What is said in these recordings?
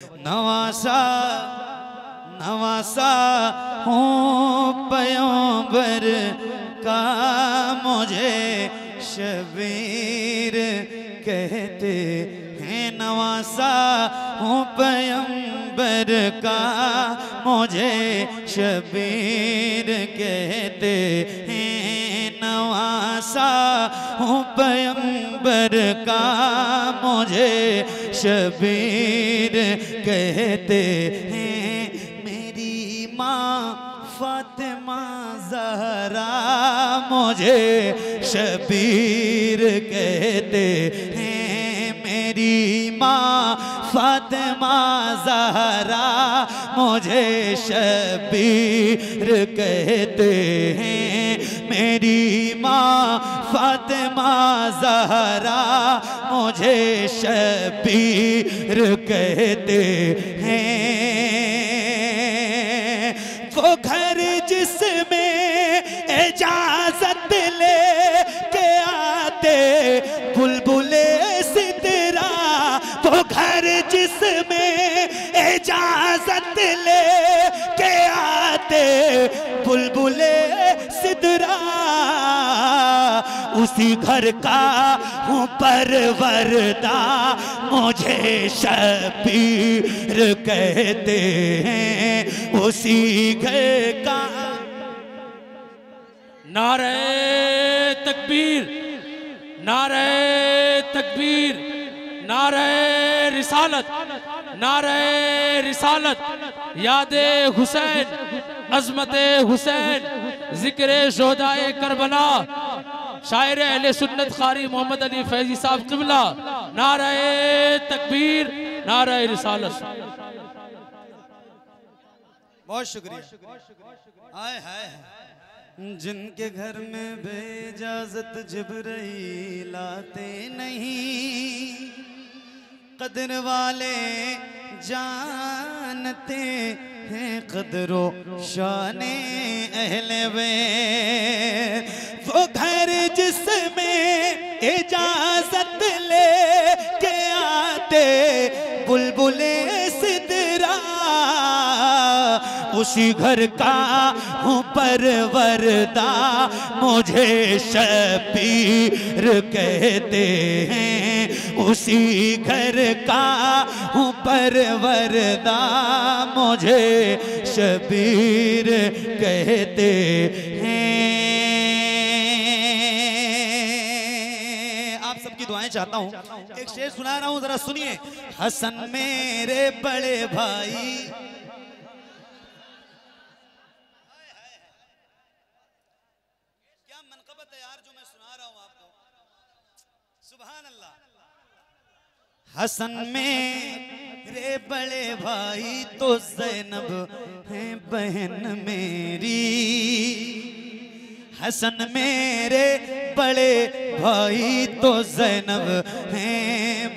नवासा नवासा हूँ पयोबर का मुझे शबीर कहते हैं। नवासा हूँ पयंबर का मुझे शबीर कहते हैं। नवासा हूँ पयंबर का मुझे शबीर कहते हैं, मेरी माँ फातिमा जहरा मुझे शबीर कहते हैं, मेरी माँ फातिमा जहरा मुझे शबीर कहते हैं। मेरी माँ फातिमा जहरा मुझे शबीर कहते हैं। वो घर जिसमें इजाज़त ले के आते, बुलबुले सितरा। वो घर जिसमें इजाज़त ले के आते, बुलबुले सिदरा, उसी घर का हूँ परवरदा। मुझे शबीर कहते हैं, उसी घर का। नारे तकबीर नारे तकबीर, नारे रिसालत नारे रिसालत। याद हुसैन, अजमत हुसैन ज़िक्र शोदाए करबला, शायर अहले सुन्नत खारी मोहम्मद अली फैजी साहब किबला नारे तकबीर नारे रिसालत। बहुत शुक्रिया। हाय जिनके घर में बेजाजत जिब्राइल लाते नहीं, कदर वाले जानते हैं कदरो शाने अहले वे घर जिसमें इजाज़त ले के आते बुलबुले सिदरा। उसी घर का हूँ परवरदा, मुझे शबीर कहते हैं। उसी घर का हूँ परवरदा मुझे शबीर कहते हैं। आप सबकी दुआएँ चाहता हूँ। एक शेर सुना रहा हूँ, जरा सुनिए। हसन मेरे बड़े भाई क्या मनकबत है यार जो मैं सुना रहा हूँ आपको सुभान अल्लाह हसन मेरे बड़े भाई तो जैनब है बहन मेरी। हसन मेरे बड़े भाई तो जैनब है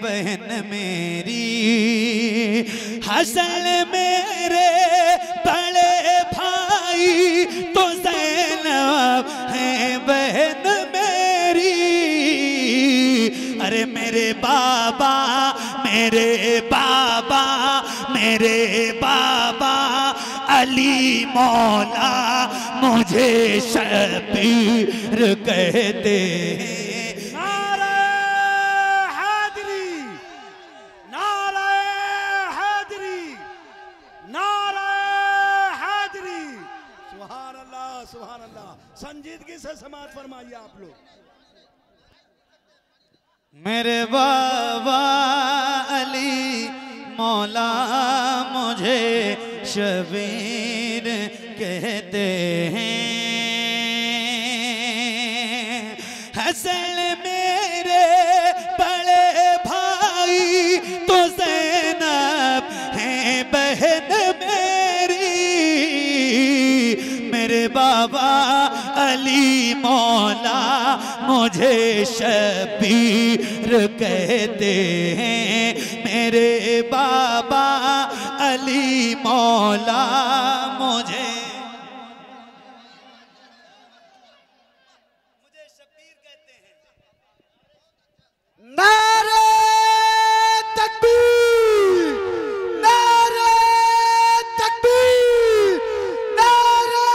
बहन मेरी। हसन मेरे बड़े भाई तो जैनब है बहन मेरी। अरे मेरे बाबा मेरे बाबा मेरे बाबा अली मौला मुझे शबीर कहते हैं। नारे हैदरी नारे हैदरी नारे हैदरी सुभान अल्लाह सुभान अल्लाह संजीदगी से समाज फरमाइए आप लोग। मेरे बाबा मुझे शबीर कहते हैं। हसन मेरे बड़े भाई तो जैनब है बहन मेरी। मेरे बाबा अली मौला मुझे शबीर कहते हैं। मेरे बाबा अली मौला मुझे। मुझे शबीर कहते हैं। नारे तकबीर नारे तकबीर नारे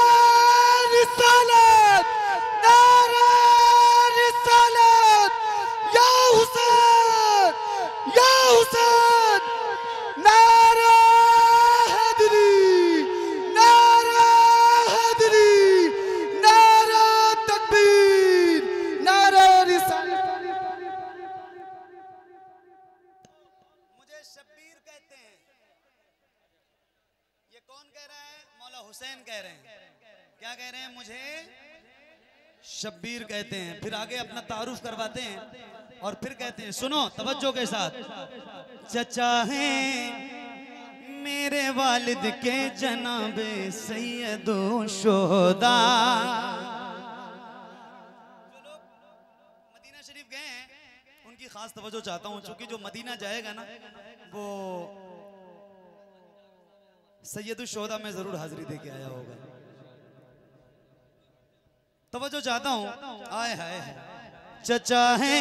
कौन कह रहा है? मौला हुसैन कह रहे हैं। क्या कह रहे हैं? मुझे शब्बीर कहते हैं। फिर आगे अपना तारुफ करवाते हैं और फिर कहते हैं, सुनो, तवज्जो के साथ। चचा है मेरे वालिद के जनाबे सैयदो शोदा। मदीना शरीफ गए हैं, उनकी खास तवज्जो चाहता हूँ क्योंकि जो मदीना जाएगा ना, वो शोदा में ज़रूर हाजिरी दे के आया होगा। तवज्जो चाहता हूँ, आए हाय चचा है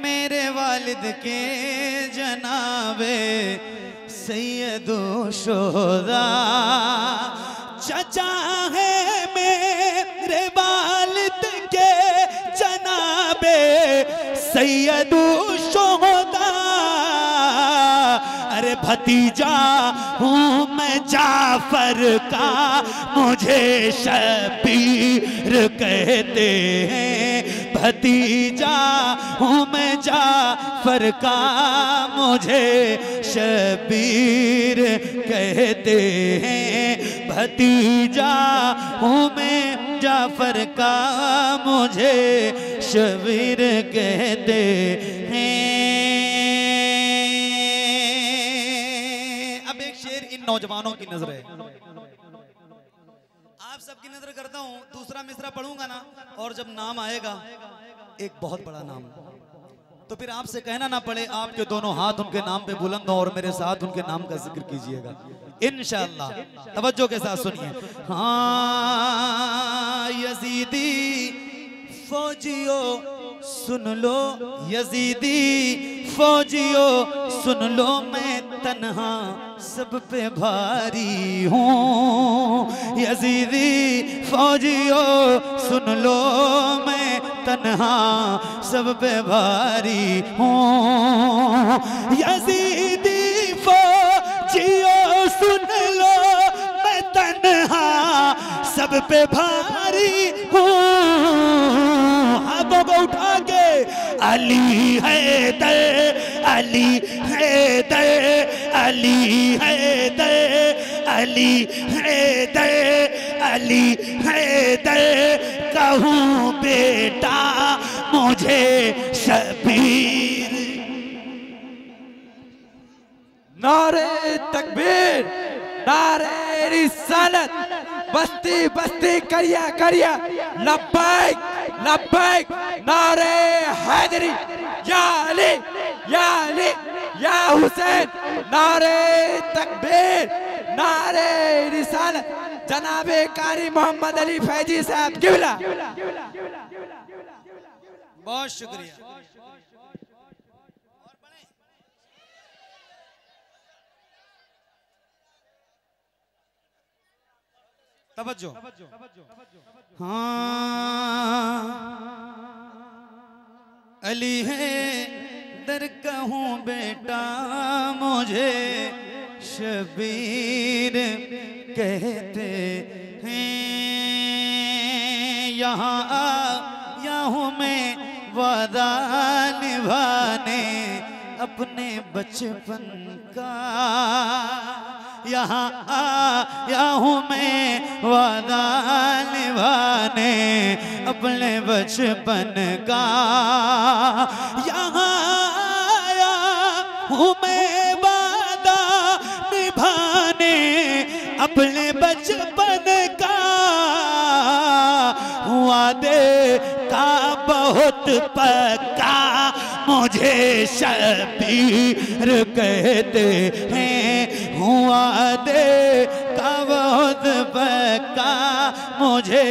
मेरे वालिद के जनाबे, सैयद शोदा। चचा है मेरे वालिद के जनाबे, सैयद भतीजा हूँ मैं जाफ़र का। मुझे शबीर कहते हैं, भतीजा हूँ मैं जाफ़र का। मुझे शबीर कहते हैं, भतीजा हूँ मैं जाफ़र का। मुझे शबीर कहते हैं। नौजवानों की नज़र। है आप सबकी नज़र करता हूँ, दूसरा मिसरा पढ़ूँगा ना, और जब नाम आएगा, एक बहुत बड़ा नाम। तो फिर आपसे कहना ना पड़े, आपके दोनों हाथ उनके नाम पे बुलंद हो और मेरे साथ उनके नाम का ज़िक्र कीजिएगा। इनशाला तवज्जो के साथ सुनिए। हाँ यजीदी फौजियो सुन लो, यजीदी फौजियो, सुन लो मैं तन्हा, सब पे भारी हूँ। यजीदी फौजियो, सुन लो मैं तन्हा, सब पे भारी हूँ। यजीदी फौजियो, सुन लो मैं तन्हा, सब पे भारी हूँ। को उठा के अली है दर अली है दर अली है दर अली है दर अली है दर कहूँ बेटा, मुझे शबीर। नारे तकबीर, नारे रिसालत। बस्ती बस्ती करिया करिया। लब्बैक लब्बैक नारे हैदरी, या अली या अली, या हुसैन। नारे तकबीर, नारे रिसालत। जनाबे कारी मोहम्मद अली फैजी साहब, किबला? बहुत शुक्रिया। तवज्जो। हाँ। अली है दर कहूँ बेटा मुझे शबीर कहते हैं। यहाँ आया हूँ मैं वादा निभाने अपने बचपन का यहाँ आया हूँ मैं वादा निभाने अपने बचपन का। यहाँ आया हूँ मैं वादा निभाने अपने बचपन का। हुआ दे का बहुत पक्का, मुझे शबीर कहते हैं। हुआ दे का बहुत पक्का मुझे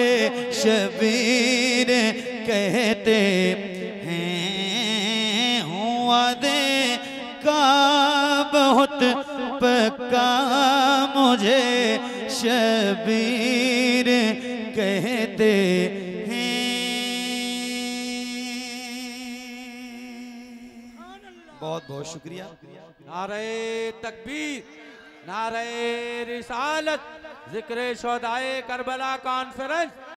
शबीर कहते हैं। हुआ दे का बहुत मुझे शबीर कहते हैं। बहुत बहुत शुक्रिया। नारे तकबीर। नारे रिसालत ज़िक्र शोदाए करबला कॉन्फ्रेंस